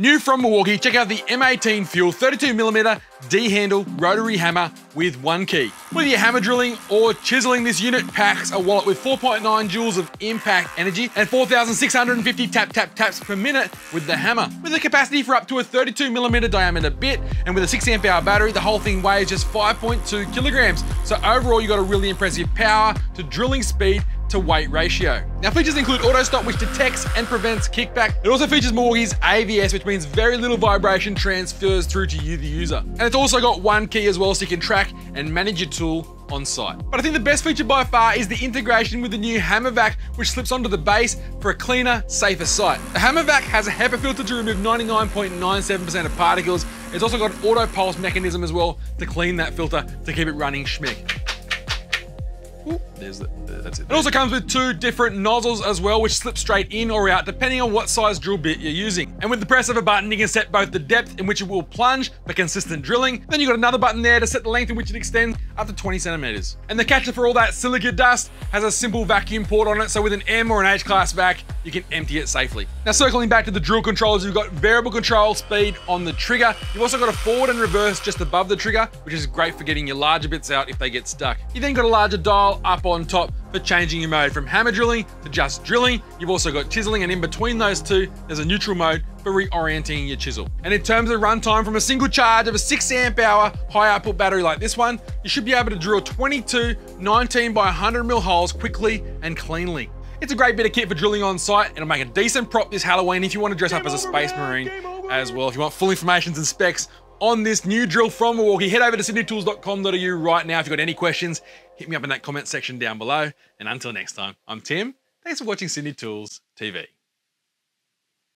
New from Milwaukee, check out the M18 Fuel 32mm D-handle rotary hammer with one key. Whether you're hammer drilling or chiseling, this unit packs a wallet with 4.9 joules of impact energy and 4,650 tap tap taps per minute with the hammer. With a capacity for up to a 32mm diameter bit and with a 6 amp hour battery, the whole thing weighs just 5.2 kilograms. So overall, you got a really impressive power to drilling speed to weight ratio. Now features include auto stop which detects and prevents kickback. It also features Milwaukee's AVS which means very little vibration transfers through to you the user. And it's also got one key as well so you can track and manage your tool on site. But I think the best feature by far is the integration with the new HammerVac, which slips onto the base for a cleaner, safer site. The HammerVac has a HEPA filter to remove 99.97% of particles. It's also got an auto pulse mechanism as well to clean that filter to keep it running schmick. There's the, that's it. It also comes with two different nozzles as well, which slip straight in or out depending on what size drill bit you're using. And with the press of a button, you can set both the depth in which it will plunge for consistent drilling. Then you've got another button there to set the length in which it extends up to 20 centimeters. And the catcher for all that silica dust has a simple vacuum port on it, so with an M or an H class vac, you can empty it safely. Now circling back to the drill controls, you've got variable control speed on the trigger. You've also got a forward and reverse just above the trigger, which is great for getting your larger bits out if they get stuck. You then got a larger dial up on top for changing your mode from hammer drilling to just drilling. You've also got chiseling and in between those two, there's a neutral mode for reorienting your chisel. And in terms of runtime from a single charge of a 6 amp hour high output battery like this one, you should be able to drill 22 19 by 100 mil holes quickly and cleanly. It's a great bit of kit for drilling on site. And it'll make a decent prop this Halloween if you want to dress up as a space marine as well. If you want full information and specs on this new drill from Milwaukee, head over to sydneytools.com.au right now. If you've got any questions, hit me up in that comment section down below. And until next time, I'm Tim. Thanks for watching Sydney Tools TV.